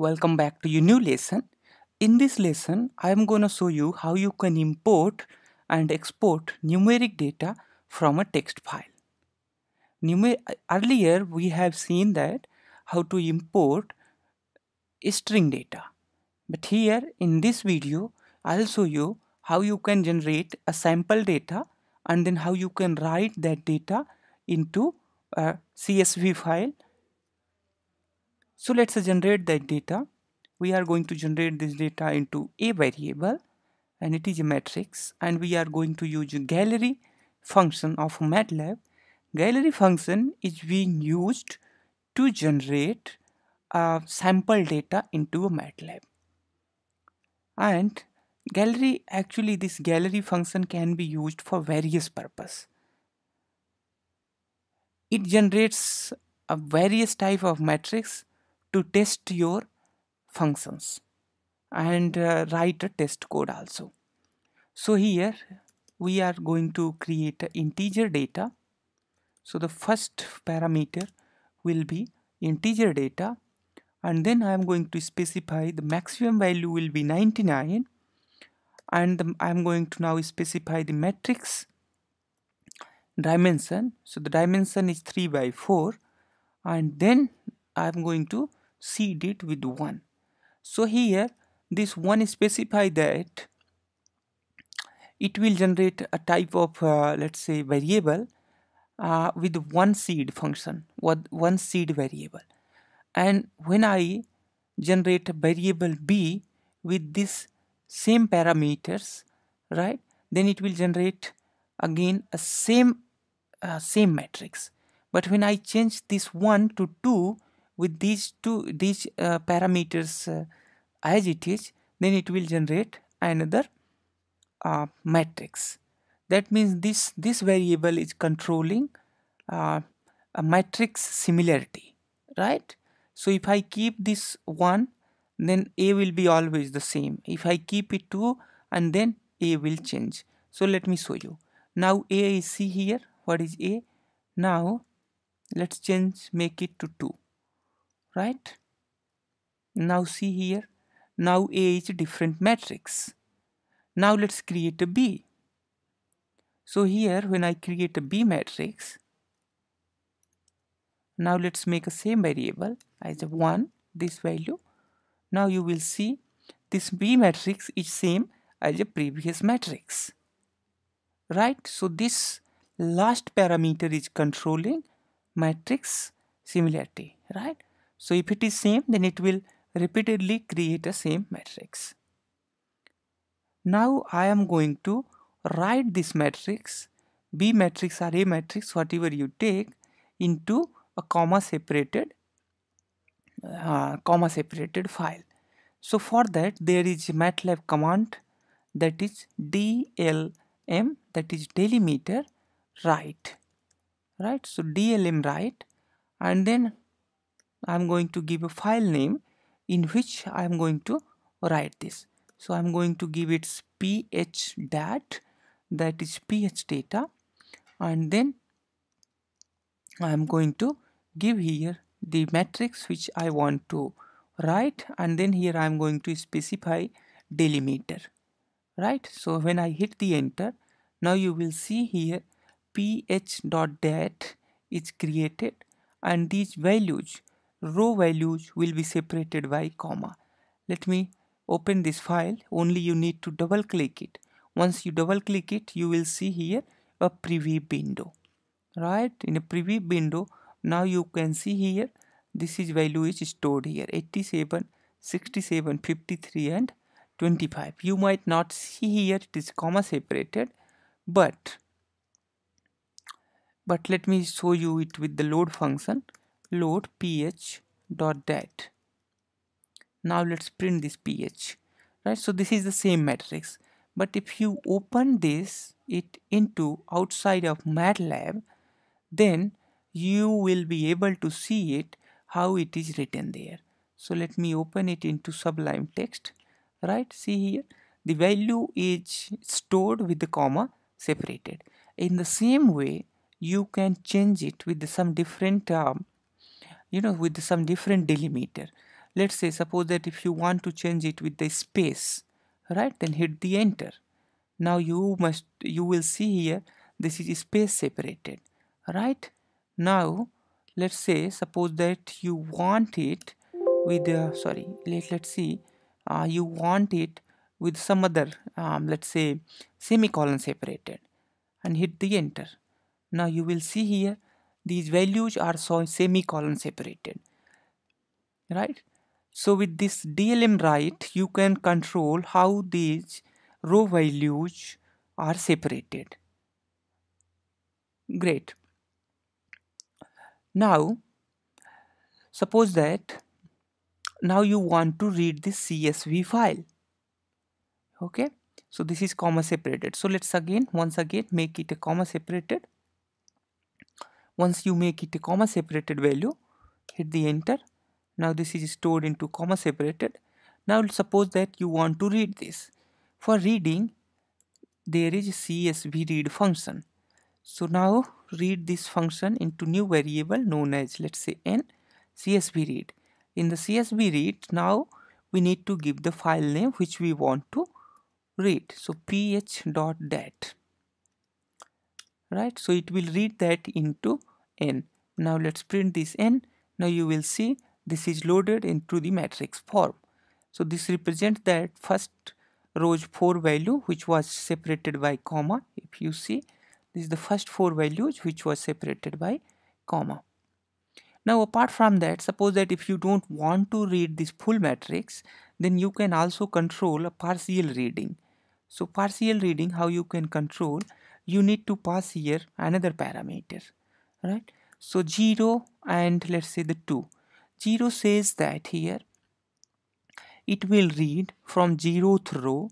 welcome back to your new lesson. In this lesson I am going to show you how you can import and export numeric data from a text file. Numer earlier we have seen that how to import string data. But here in this video I'll show you how you can generate a sample data and then how you can write that data into a CSV file so let's generate that data. We are going to generate this data into a variable and it is a matrix and we are going to use a gallery function of MATLAB. Gallery function is being used to generate uh, sample data into a MATLAB. And gallery actually this gallery function can be used for various purpose. It generates a various type of matrix to test your functions and uh, write a test code also. So here we are going to create integer data. So the first parameter will be integer data and then I am going to specify the maximum value will be 99 and I am going to now specify the matrix dimension. So the dimension is 3 by 4 and then I am going to seed it with 1 so here this one specify that it will generate a type of uh, let's say variable uh, with one seed function what one seed variable. And when I generate variable b with this same parameters right then it will generate again a same uh, same matrix. But when I change this 1 to 2 with these two these uh, parameters uh, as it is then it will generate another uh, matrix. That means this this variable is controlling uh, a matrix similarity right? So if I keep this one then a will be always the same. If I keep it 2 and then a will change. So let me show you. Now a is see here what is a? Now let's change make it to 2 right? Now see here. Now A is a different matrix. Now let's create a B. So here when I create a B matrix now let's make a same variable as a 1 this value. Now you will see this B matrix is same as a previous matrix right? So this last parameter is controlling matrix similarity right so if it is same, then it will repeatedly create a same matrix. Now I am going to write this matrix, B matrix or A matrix, whatever you take, into a comma separated uh, comma separated file. So for that there is MATLAB command that is DLM that is delimiter write right so DLM write and then I'm going to give a file name in which I'm going to write this. So I'm going to give it ph that is ph data and then I'm going to give here the matrix which I want to write and then here I'm going to specify delimiter right so when I hit the enter now you will see here ph dot dat is created and these values row values will be separated by comma. Let me open this file. Only you need to double click it. Once you double click it you will see here a preview window. Right? In a preview window now you can see here this is value is stored here. 87 67 53 and 25 you might not see here it is comma separated but but let me show you it with the load function load ph dot dat now let's print this ph right? So this is the same matrix but if you open this it into outside of MATLAB then you will be able to see it how it is written there. So let me open it into sublime text right? See here the value is stored with the comma separated. In the same way you can change it with some different um, you know with some different delimiter. Let's say suppose that if you want to change it with the space right then hit the enter. Now you must you will see here this is space separated right? Now let's say suppose that you want it with uh, sorry let, let's see uh, you want it with some other um, let's say semicolon separated and hit the enter. Now you will see here these values are so semicolon separated right? So with this DLM write you can control how these row values are separated. Great. Now suppose that now you want to read this CSV file okay? So this is comma separated. So let's again once again make it a comma separated once you make it a comma separated value hit the enter. Now this is stored into comma separated. Now suppose that you want to read this. For reading there is csv read function. So now read this function into new variable known as let's say n csv read. In the csv read now we need to give the file name which we want to read. So ph.dat right? So it will read that into n. Now let's print this n. Now you will see this is loaded into the matrix form. So this represents that first rows 4 value which was separated by comma. If you see this is the first four values which was separated by comma. Now apart from that suppose that if you don't want to read this full matrix then you can also control a partial reading. So partial reading how you can control? You need to pass here another parameter right? So 0 and let's say the 2 0 says that here it will read from 0th row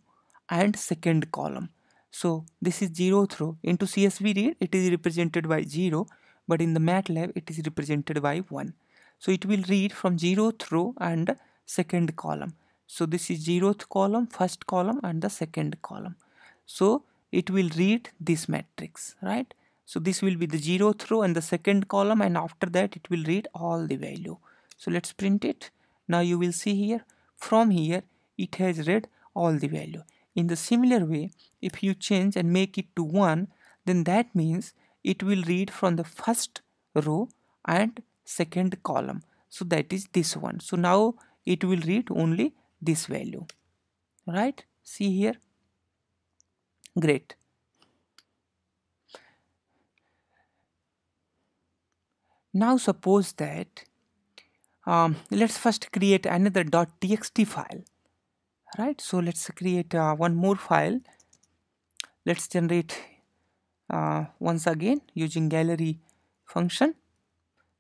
and second column. So this is 0th row into CSV read it is represented by 0 but in the MATLAB it is represented by 1 so it will read from 0th row and second column. So this is 0th column first column and the second column. So it will read this matrix right so this will be the 0th row and the second column and after that it will read all the value. So let's print it. Now you will see here from here it has read all the value. In the similar way if you change and make it to 1 then that means it will read from the first row and second column. So that is this one. So now it will read only this value. Right? See here? Great now suppose that um, let's first create another .txt file right? So let's create uh, one more file. Let's generate uh, once again using gallery function.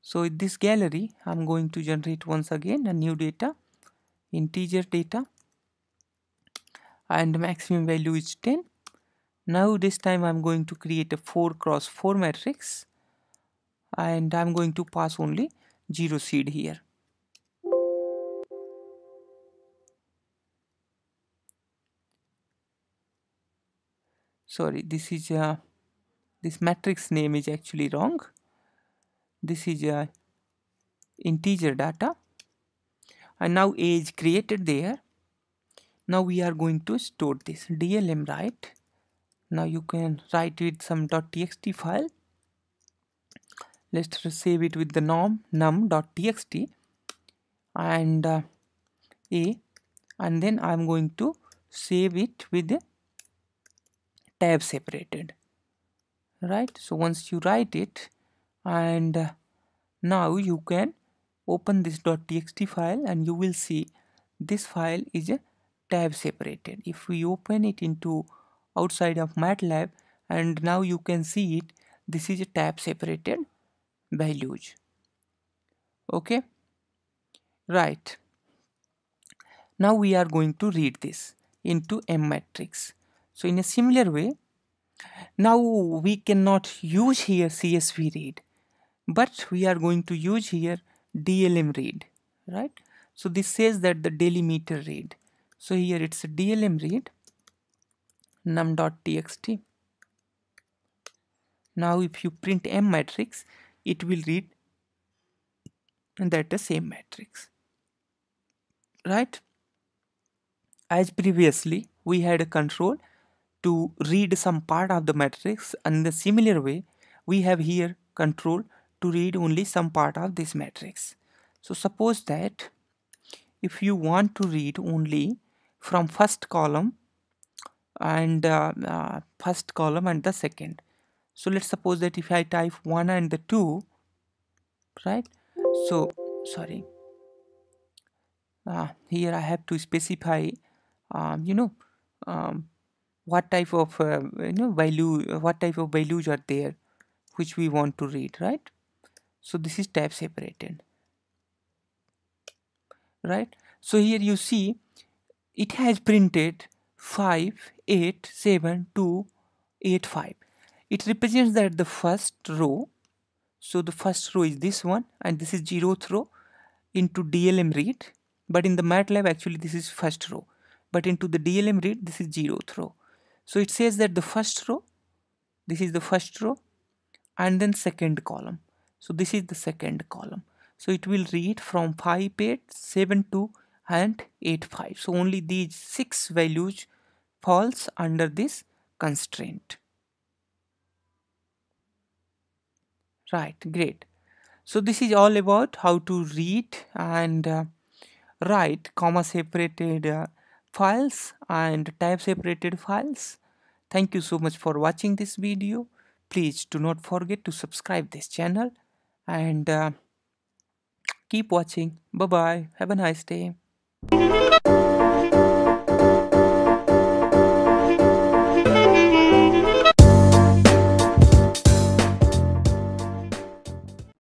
So in this gallery I'm going to generate once again a new data integer data and maximum value is 10 now this time I'm going to create a 4 cross 4 matrix and I'm going to pass only 0 seed here. Sorry this is a uh, this matrix name is actually wrong. This is a uh, integer data. And now age created there. Now we are going to store this dlm write now you can write with some .txt file let's save it with the norm num.txt and uh, a. And then I'm going to save it with tab separated. Right? So once you write it and uh, now you can open this .txt file and you will see this file is a tab separated. If we open it into outside of MATLAB and now you can see it this is a tab separated values okay? Right. Now we are going to read this into M matrix. So in a similar way now we cannot use here CSV read but we are going to use here DLM read right? So this says that the delimiter read. So here it's a DLM read num.txt now if you print M matrix it will read that the same matrix. Right? As previously we had a control to read some part of the matrix and in the similar way we have here control to read only some part of this matrix. So suppose that if you want to read only from first column and uh, uh, first column and the second so let's suppose that if I type 1 and the 2 right? So sorry. Uh, here I have to specify um, you know um, what type of uh, you know value what type of values are there which we want to read right? So this is type separated right? So here you see it has printed 5 8 7 2 8 5 it represents that the first row so the first row is this one and this is zeroth row into DLM read. But in the MATLAB actually this is first row. But into the DLM read this is zeroth row. So it says that the first row this is the first row and then second column. So this is the second column. So it will read from 5 8 7 2 and 8 5 so only these six values falls under this constraint right great. So this is all about how to read and uh, write comma separated uh, files and type separated files. Thank you so much for watching this video. Please do not forget to subscribe this channel and uh, keep watching. Bye bye have a nice day